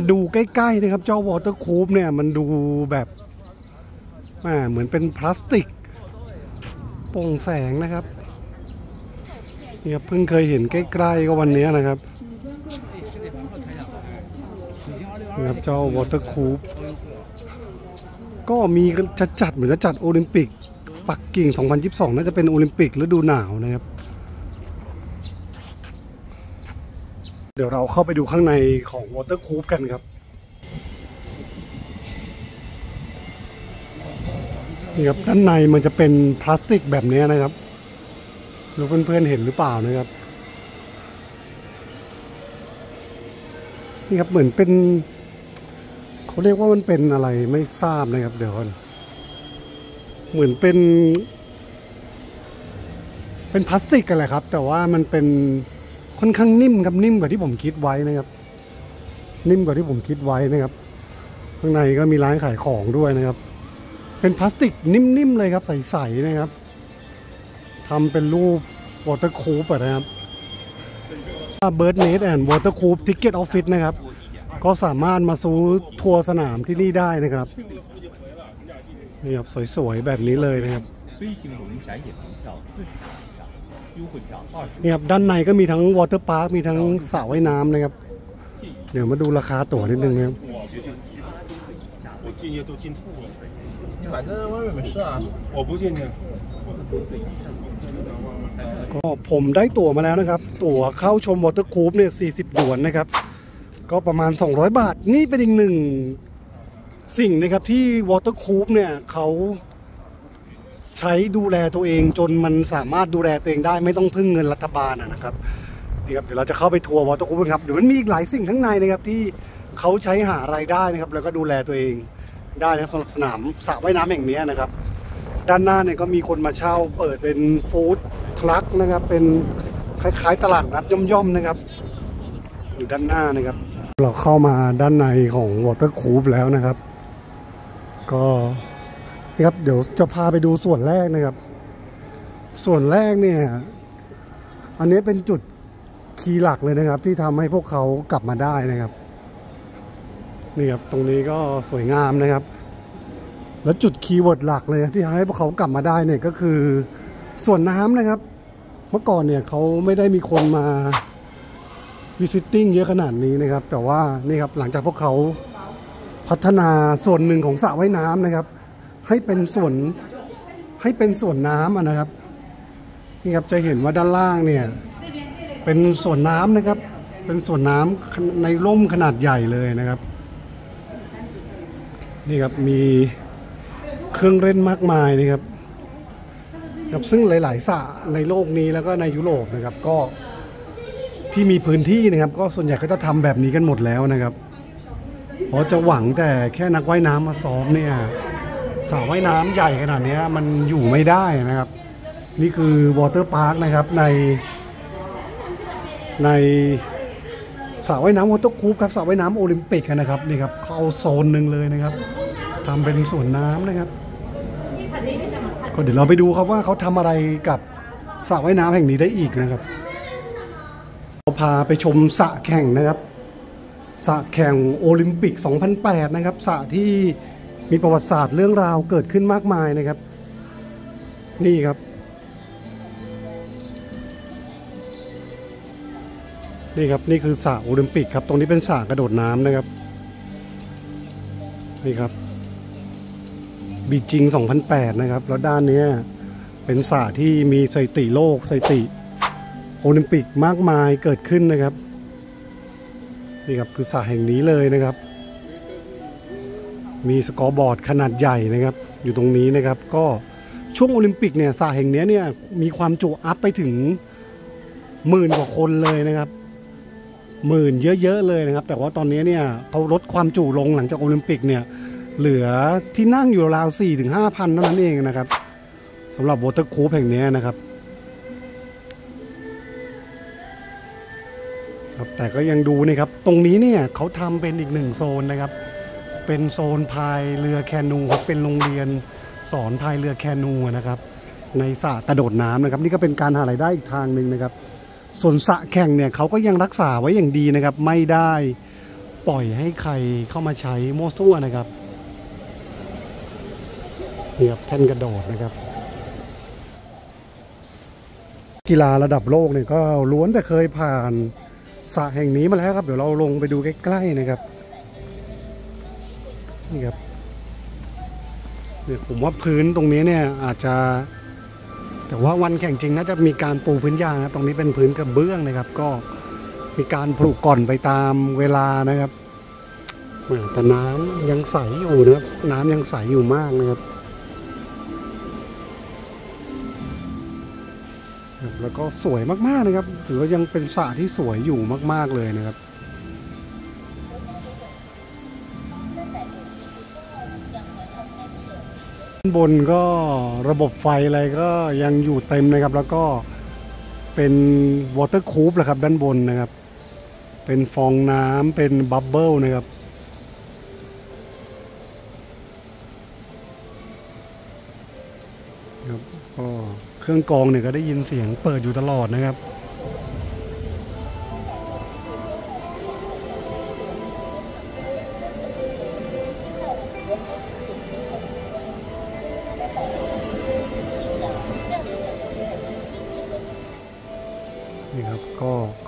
มาดูใกล้ๆนะครับ เจ้า Water Cube เนี่ยมันดูแบบอ่าเหมือนเป็นพลาสติกโปร่งแสงนะครับนี่ครับเพิ่งเคยเห็นใกล้ๆก็วันนี้นะครับนี่ครับเจ้า Water Cube ก็มีจะจัดเหมือนจะจัดโอลิมปิกปักกิ่ง 2022 น่าจะเป็นโอลิมปิกฤดูหนาวนะครับ ดี๋ยวเราเข้าไปดูข้างในของวอเตอร์คูปกันครับ นี่ครับด้านในมันจะเป็นพลาสติกแบบนี้นะครับรู้เพื่อนๆเห็นหรือเปล่านะครับ นี่ครับเหมือนเป็นเขาเรียกว่ามันเป็นอะไรไม่ทราบนะครับ เดี๋ยวก่อนเหมือนเป็น เป็นพลาสติกกันแหละครับ แต่ว่ามันเป็น ค่อนข้างนิ่มครับนิ่มกว่าที่ผมคิดไว้นะครับ นิ่มกว่าที่ผมคิดไว้นะครับ ข้างในก็มีร้านขายของด้วยนะครับ เป็นพลาสติกนิ่มๆเลยครับใสๆนะครับทำเป็นรูป Water Cube นะครับ Bird's Nest and Water Cube Ticket Office นะครับ ก็สามารถมาซื้อทัวร์สนามที่นี่ได้นะครับนี่ครับสวยๆแบบนี้เลยนะครับ นี่ครับด้านในก็มีทั้ง water park มีทั้งสระว่ายน้ำนะครับ เดี๋ยวมาดูราคาตั๋วนิดนึงนะครับก็ผมได้ตั๋วมาแล้วนะครับ ตั๋วเข้าชม Water Cube เนี่ย 40 หยวนนะครับ ก็ประมาณ 200 บาท นี่เป็นอีกหนึ่งสิ่งนะครับที่ Water Cube เนี่ยเขา ใช้ดูแลตัวเองจนมันสามารถดูแลตัวเองได้ไม่ต้องพึ่งเงินรัฐบาลนะครับนี่ครับเดี๋ยวเราจะเข้าไปทัวร์ Water Cube กันครับเดี๋ยวมันมีอีกหลายสิ่งข้างในนะครับที่เขาใช้หารายได้นะครับ แล้วก็ดูแลตัวเองได้นะครับสำหรับสนามสระว่ายน้ำแห่งนี้นะครับ ด้านหน้าเนี่ยก็มีคนมาเช่าเปิดเป็น food truck นะครับเป็นคล้ายๆตลาดนัดย่อมๆนะครับ อยู่ด้านหน้านะครับ เราเข้ามาด้านในของ Water Cube แล้วนะครับ ก็ นี่ครับเดี๋ยวจะพาไปดูส่วนแรกนะครับ ส่วนแรกเนี่ย อันนี้เป็นจุด key หลักเลยนะครับ ที่ทำให้พวกเขากลับมาได้นะครับนี่ครับตรงนี้ก็สวยงามนะครับ แล้วจุด keyword หลักเลยที่ทำให้พวกเขากลับมาได้เนี่ยก็คือสวนน้ำนะครับ เมื่อก่อนเนี่ยเขาไม่ได้มีคนมาวิสิติ้งเยอะขนาดนี้นะครับ แต่ว่านี่ครับหลังจากพวกเขาพัฒนาส่วนหนึ่งของสระว่ายน้ำนะครับ ให้เป็นส่วนให้เป็นส่วนน้ำนะครับนี่ครับจะเห็นว่าด้านล่างเนี่ยเป็นส่วนน้ำนะครับ เป็นส่วนน้ำในร่มขนาดใหญ่เลยนะครับนี่ครับมีเครื่องเล่นมากมายนะครับครับซึ่งหลาย ๆสระในโลกนี้แล้วก็ในยุโรปนะครับก็ที่มีพื้นที่นะครับ ก็ส่วนใหญ่ก็จะทำแบบนี้กันหมดแล้วนะครับเพราะจะหวังแต่แค่นักว่ายน้ำมาซ้อมเนี่ย สระว่ายน้ำใหญ่ขนาดนี้มันอยู่ไม่ได้นะครับ นี่คือ water park นะครับใน ในสระว่ายน้ำ Water Cube ครับสระว่ายน้ำโอลิมปิกนะครับนี่ครับเขาเอาโซนหนึ่งเลยนะครับทำเป็นสวนน้ำนะครับก็เดี๋ยวเราไปดูครับว่าเขาทำอะไรกับสระว่ายน้ำแห่งนี้ได้อีกนะครับเราพาไปชมสระแข่งนะครับสระแข่งโอลิมปิก 2008 นะครับสระที่ มีประวัติศาสตร์เรื่องราวเกิดขึ้นมากมายนะครับ นี่ครับ นี่ครับนี่คือสระโอลิมปิกครับ ตรงนี้เป็นสระกระโดดน้ำนะครับ นี่ครับบีจิง 2008 นะครับ แล้วด้านนี้เป็นสระที่มีสถิติโลกสถิติโอลิมปิกมากมายเกิดขึ้นนะครับ นี่ครับคือสระแห่งนี้เลยนะครับ มี scoreboard ขนาดใหญ่นะครับ อยู่ตรงนี้นะครับ ก็ช่วงโอลิมปิกเนี่ยสระแห่งนี้เนี่ยมีความจุ up ไปถึงหมื่นกว่าคนเลยนะครับหมื่นเยอะๆเลยนะครับ แต่ว่าตอนนี้เนี่ยเขาลดความจุลงหลังจากโอลิมปิกเนี่ยเหลือที่นั่งอยู่ราวสี่ถึงห้าพันเท่านั้นเองนะครับสำหรับ Water Cube แห่งนี้นะครับครับแต่ก็ยังดูนะครับ ตรงนี้เนี่ยเขาทำเป็นอีกหนึ่งโซนนะครับ เป็นโซนพายเรือแคนูครับเป็นโรงเรียนสอนพายเรือแคนูนะครับ ในสระกระโดดน้ำนะครับ นี่ก็เป็นการหารายได้อีกทางหนึ่งนะครับ ส่วนสระแข่งเนี่ยเขาก็ยังรักษาไว้อย่างดีนะครับ ไม่ได้ปล่อยให้ใครเข้ามาใช้มั่วซั่วนะครับนี่ครับแท่นกระโดดนะครับ กีฬาระดับโลกเนี่ยก็ล้วนแต่เคยผ่านสระแห่งนี้มาแล้วครับ เดี๋ยวเราลงไปดูใกล้ๆนะครับ นี่ครับเนี่ยผมว่าพื้นตรงนี้เนี่ยอาจจะ แต่ว่าวันแข่งจริงน่าจะมีการปูพื้นยางนะตรงนี้เป็นพื้นกระเบื้องนะครับ ก็มีการปลูกก่อนไปตามเวลานะครับแหม่แต่น้ำยังใสอยู่นะครับ น้ำยังใสอยู่มากนะครับครับ แล้วก็สวยมากๆนะครับ ถือว่ายังเป็นสระที่สวยอยู่มาก ๆเลยนะครับ บนก็ระบบไฟอะไรก็ยังอยู่เต็มนะครับ แล้วก็เป็น Water Cube แหละครับด้านบนนะครับ เป็นฟองน้ำเป็น bubble นะครับครับก็เครื่องกรองเนี่ยก็ได้ยินเสียงเปิดอยู่ตลอดนะครับ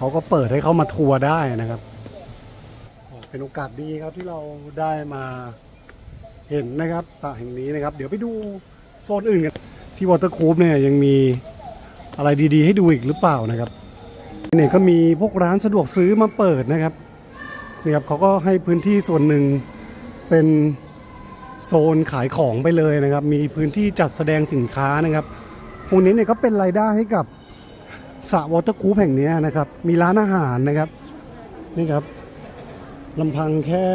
เขาก็เปิดให้เขามาทัวร์ได้นะครับ เป็นโอกาสดีครับที่เราได้มาเห็นนะครับสระแห่งนี้นะครับ เดี๋ยวไปดูโซนอื่นกันที่ Water Cube เนี่ยยังมีอะไรดีๆ ให้ดูอีกหรือเปล่านะครับเนี่ยก็มีพวกร้านสะดวกซื้อมาเปิดนะครับนี่ครับเขาก็ให้พื้นที่ส่วนหนึ่งเป็นโซนขายของไปเลยนะครับ มีพื้นที่จัดแสดงสินค้านะครับพวกนี้เนี่ยก็เป็นรายได้ให้กับ สระวอเตอร์คูปแห่งนี้นะครับ มีร้านอาหารนะครับ นี่ครับลำพังแค่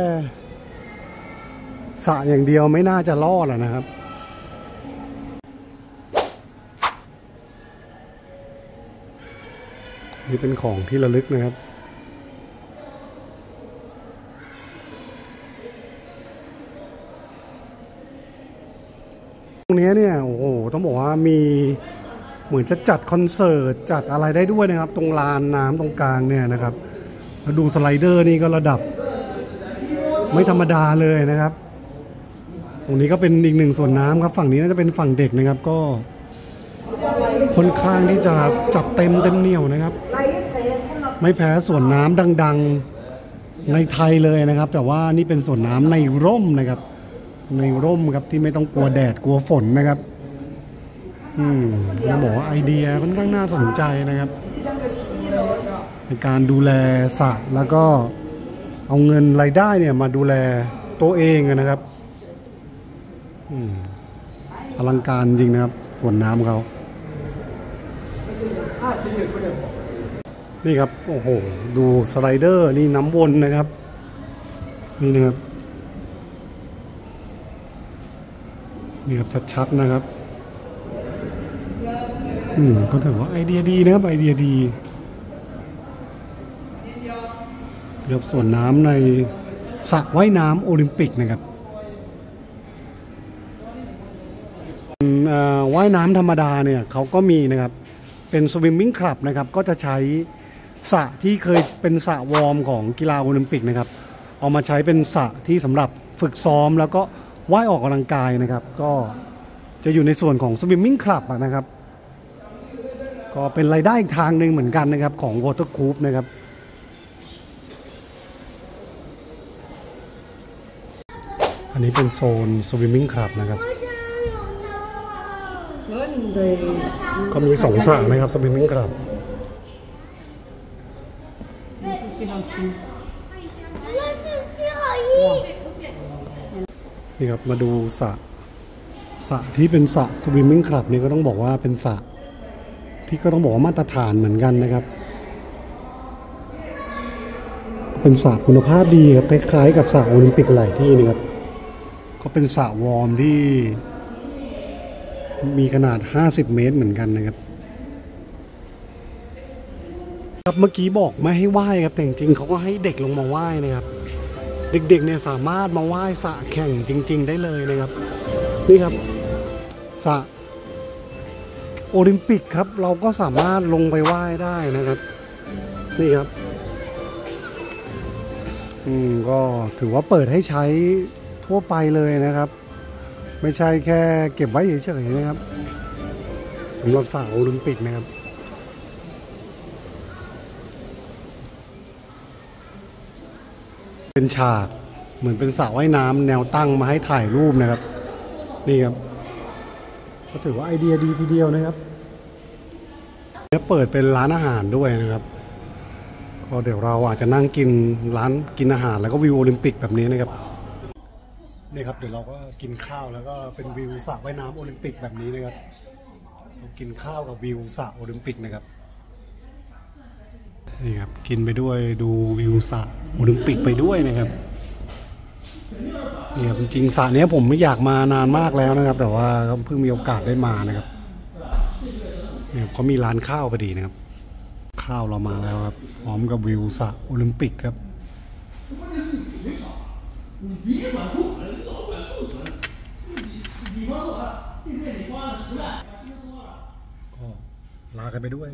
สระอย่างเดียวไม่น่าจะรอดหรอกนะครับ นี่เป็นของที่ระลึกนะครับตรงนี้เนี่ยโอ้โหต้องบอกว่ามี เหมือนจะจัดคอนเสิร์ตจัดอะไรได้ด้วยนะครับ ตรงลานน้ำตรงกลางเนี่ยนะครับแล้วดูสไลเดอร์นี่ก็ระดับ ไม่ธรรมดาเลยนะครับ ตรงนี้ก็เป็นอีกหนึ่งส่วนน้ำครับ ฝั่งนี้น่าจะเป็นฝั่งเด็กนะครับก็ค่อนข้างที่จะจัดเต็มเต็มเหนียวนะครับ ไม่แพ้ส่วนน้ำดัง ๆในไทยเลยนะครับ แต่ว่านี่เป็นส่วนน้ำในร่มนะครับ ในร่มครับที่ไม่ต้องกลัวแดดกลัวฝนนะครับ อืมต้อไอเดียค่อนข้างน่าสนใจนะครับ ในการดูแลสระแล้วก็เอาเงินรายได้เนี่ยมาดูแลตัวเองนะครับอืมอลังการจริงนะครับส่วนน้ำเขานี่ครับ โอ้โห ดูสไลเดอร์นี่น้ำวนนะครับ นี่นะครับ นี่ครับชัดๆนะครับ อืมก็ถือว่าไอเดียดีนะครับไอเดียดีเรียบส่วนน้ำในสระว่ายน้ำโอลิมปิกนะครับว่ายน้ำธรรมดาเนี่ยเขาก็มีนะครับ เป็น swimming club นะครับ ก็จะใช้สระที่เคยเป็นสระ warm ของกีฬาโอลิมปิกนะครับ เอามาใช้เป็นสระที่สำหรับฝึกซ้อมแล้วก็ว่ายออกกำลังกายนะครับ ก็จะอยู่ในส่วนของ swimming club นะครับ ก็เป็นรายได้อีกทางหนึ่งเหมือนกันนะครับ ของ Water c o o p นะครับอันนี้เป็นโซน swimming club นะครับ ก็มีสองสระนะครับ swimming club นี่ครับ มาดูสระสระที่เป็นสระ swimming club นี่ก็ต้องบอกว่าเป็นสระ ที่ก็ต้องบอกว่ามาตรฐานเหมือนกันนะครับ เป็นสระคุณภาพดีครับคล้ายๆกับสระโอลิมปิกหลายที่นะครับ ก็เป็นสระ warm ที่ มีขนาด 50 เมตรเหมือนกันนะครับครับเมื่อกี้บอกไม่ให้ว่ายครับแต่จริงๆเขาก็ให้เด็กลงมาว่ายนะครับ เด็กๆเนี่ยสามารถมาว่ายสระแข่งจริง ๆ ได้เลยนะครับ นี่ครับสระ โอลิมปิกครับ เราก็สามารถลงไปว่ายได้นะครับ นี่ครับ อืมก็ถือว่าเปิดให้ใช้ทั่วไปเลยนะครับ ไม่ใช่แค่เก็บไว้เฉยๆนะครับสำหรับสาวโอลิมปิกนะครับเป็นฉากเหมือนเป็นสระว่ายน้ำแนวตั้งมาให้ถ่ายรูปนะครับ นี่ครับ ก็ถือว่าไอเดียดีทีเดียวนะครับ เนี่ยเปิดเป็นร้านอาหารด้วยนะครับก็เดี๋ยวเราอาจจะนั่งกินร้านกินอาหาร แล้วก็วิวโอลิมปิกแบบนี้นะครับนี่ครับเดี๋ยวเราก็กินข้าวแล้วก็เป็นวิวสระว่ายน้ำโอลิมปิกแบบนี้นะครับกินข้าวกับวิวสระโอลิมปิกนะครับนี่ครับกินไปด้วยดูวิวสระโอลิมปิกไปด้วยนะครับนี่ครับจริงๆสระนี้ผมไม่อยากมานานมากแล้วนะครับ แต่ว่าเพิ่งมีโอกาสได้มานะครับ เนี่ยเขามีร้านข้าวพอดีนะครับ ข้าวเรามาแล้วครับ พร้อมกับวิวสระโอลิมปิกครับก็ลากันไปด้วย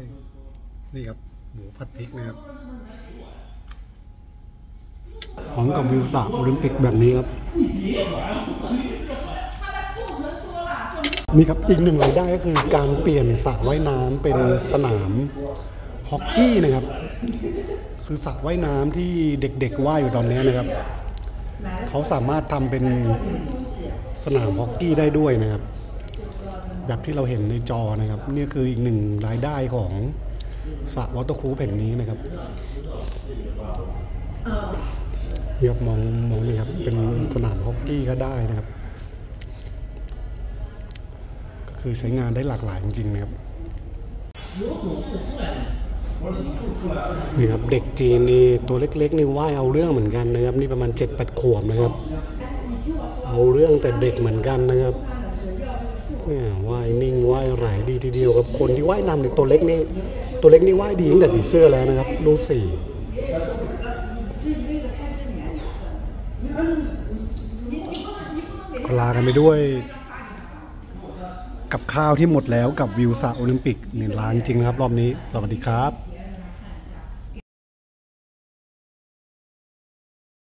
นี่ครับ หมูผัดพริกนะครับพร้อมกับวิวสระโอลิมปิกแบบนี้ครับ นี่ครับอีกหนึ่งรายได้ก็คือการเปลี่ยนสระว่ายน้ำเป็นสนามฮอกกี้นะครับ คือสระว่ายน้ำที่เด็กๆว่ายอยู่ตอนนี้นะครับ เขาสามารถทำเป็นสนามฮอกกี้ได้ด้วยนะครับ แบบที่เราเห็นในจอนะครับ นี่คืออีกหนึ่งรายได้ของสระวอเตอร์ครูแห่งนี้นะครับนี่ครับมองมองนี่ครับเป็นสนามฮอกกี้ก็ได้นะครับ คือใช้งานได้หลากหลายจริงๆนะครับนี่ครับเด็กจีนนี่ตัวเล็กๆนี่ว่ายเอาเรื่องเหมือนกันนะครับ นี่ประมาณ7จ็ดแปดขวบนะครับ เอาเรื่องแต่เด็กเหมือนกันนะครับเนี่ยว่ายนิ่งว่ายไหลดีทีเดียวครับคนที่ว่ายนำในตัวเล็กนี่ตัวเล็กนี่ว่ายดีตั้งแต่ผีเสื้อแล้วนะครับลูกสี่ก็ลากันไปด้วย กับข้าวที่หมดแล้วกับวิวสระโอลิมปิกนี่ลาจริงนะครับ รอบนี้ สวัสดีครับ